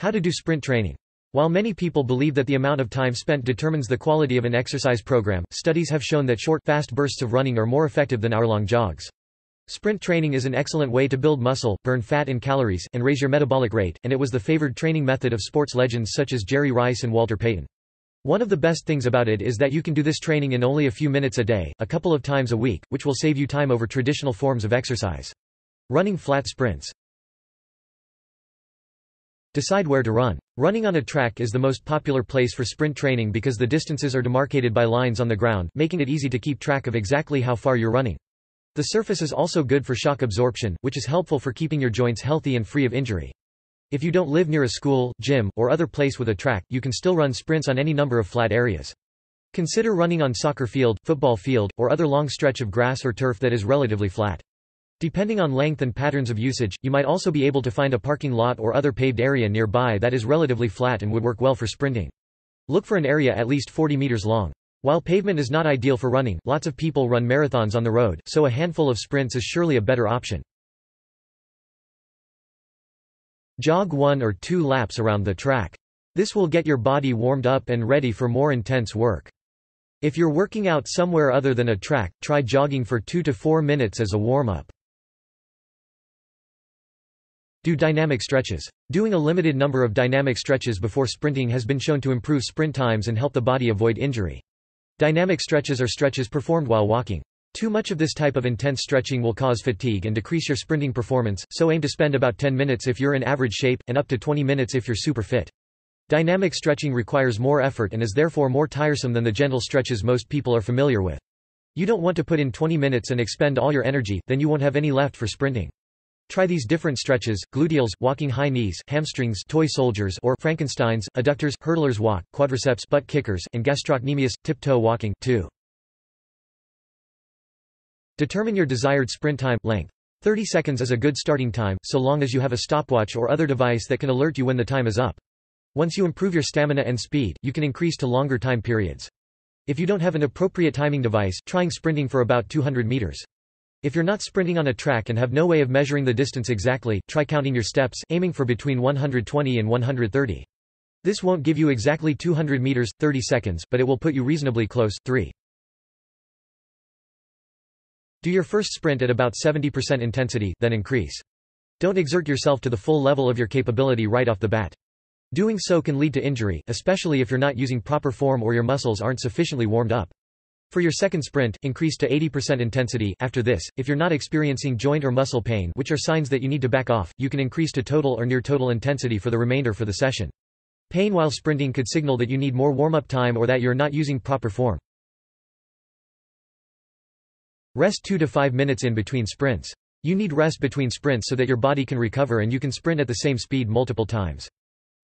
How to do sprint training. While many people believe that the amount of time spent determines the quality of an exercise program, studies have shown that short, fast bursts of running are more effective than hour-long jogs. Sprint training is an excellent way to build muscle, burn fat and calories, and raise your metabolic rate, and it was the favored training method of sports legends such as Jerry Rice and Walter Payton. One of the best things about it is that you can do this training in only a few minutes a day, a couple of times a week, which will save you time over traditional forms of exercise. Running flat sprints. Decide where to run. Running on a track is the most popular place for sprint training because the distances are demarcated by lines on the ground, making it easy to keep track of exactly how far you're running. The surface is also good for shock absorption, which is helpful for keeping your joints healthy and free of injury. If you don't live near a school, gym, or other place with a track, you can still run sprints on any number of flat areas. Consider running on soccer field, football field, or other long stretch of grass or turf that is relatively flat. Depending on length and patterns of usage, you might also be able to find a parking lot or other paved area nearby that is relatively flat and would work well for sprinting. Look for an area at least 40 meters long. While pavement is not ideal for running, lots of people run marathons on the road, so a handful of sprints is surely a better option. Jog one or two laps around the track. This will get your body warmed up and ready for more intense work. If you're working out somewhere other than a track, try jogging for 2 to 4 minutes as a warm-up. Do dynamic stretches. Doing a limited number of dynamic stretches before sprinting has been shown to improve sprint times and help the body avoid injury. Dynamic stretches are stretches performed while walking. Too much of this type of intense stretching will cause fatigue and decrease your sprinting performance, so aim to spend about 10 minutes if you're in average shape, and up to 20 minutes if you're super fit. Dynamic stretching requires more effort and is therefore more tiresome than the gentle stretches most people are familiar with. You don't want to put in 20 minutes and expend all your energy, then you won't have any left for sprinting. Try these different stretches, gluteals, walking high knees, hamstrings toy soldiers or Frankensteins, adductors, hurdlers walk, quadriceps butt kickers, and gastrocnemius, tiptoe walking, too. Determine your desired sprint time, length. 30 seconds is a good starting time, so long as you have a stopwatch or other device that can alert you when the time is up. Once you improve your stamina and speed, you can increase to longer time periods. If you don't have an appropriate timing device, trying sprinting for about 200 meters. If you're not sprinting on a track and have no way of measuring the distance exactly, try counting your steps, aiming for between 120 and 130. This won't give you exactly 200 meters, 30 seconds, but it will put you reasonably close. 3. Do your first sprint at about 70% intensity, then increase. Don't exert yourself to the full level of your capability right off the bat. Doing so can lead to injury, especially if you're not using proper form or your muscles aren't sufficiently warmed up. For your second sprint, increase to 80% intensity. After this, if you're not experiencing joint or muscle pain which are signs that you need to back off, you can increase to total or near total intensity for the remainder for the session. Pain while sprinting could signal that you need more warm-up time or that you're not using proper form. Rest 2 to 5 minutes in between sprints. You need rest between sprints so that your body can recover and you can sprint at the same speed multiple times.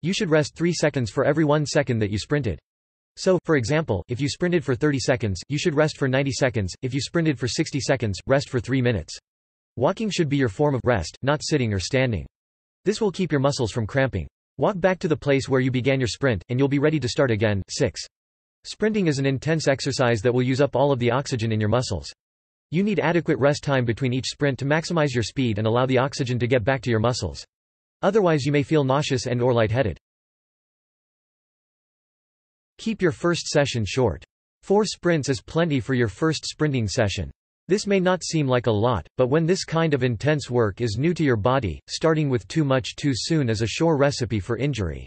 You should rest 3 seconds for every 1 second that you sprinted. So, for example, if you sprinted for 30 seconds, you should rest for 90 seconds, if you sprinted for 60 seconds, rest for 3 minutes. Walking should be your form of rest, not sitting or standing. This will keep your muscles from cramping. Walk back to the place where you began your sprint, and you'll be ready to start again. 6. Sprinting is an intense exercise that will use up all of the oxygen in your muscles. You need adequate rest time between each sprint to maximize your speed and allow the oxygen to get back to your muscles. Otherwise you may feel nauseous and or lightheaded. Keep your first session short. Four sprints is plenty for your first sprinting session. This may not seem like a lot, but when this kind of intense work is new to your body, starting with too much too soon is a sure recipe for injury.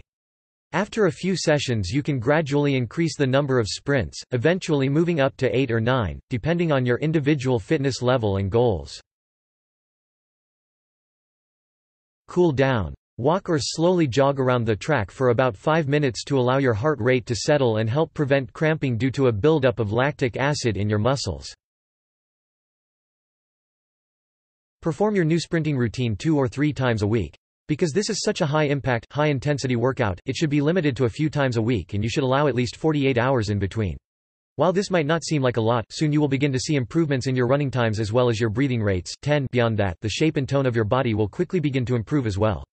After a few sessions you can gradually increase the number of sprints, eventually moving up to 8 or 9, depending on your individual fitness level and goals. Cool down. Walk or slowly jog around the track for about 5 minutes to allow your heart rate to settle and help prevent cramping due to a buildup of lactic acid in your muscles. Perform your new sprinting routine two or three times a week. Because this is such a high-impact, high-intensity workout, it should be limited to a few times a week and you should allow at least 48 hours in between. While this might not seem like a lot, soon you will begin to see improvements in your running times as well as your breathing rates. 10 Beyond that, the shape and tone of your body will quickly begin to improve as well.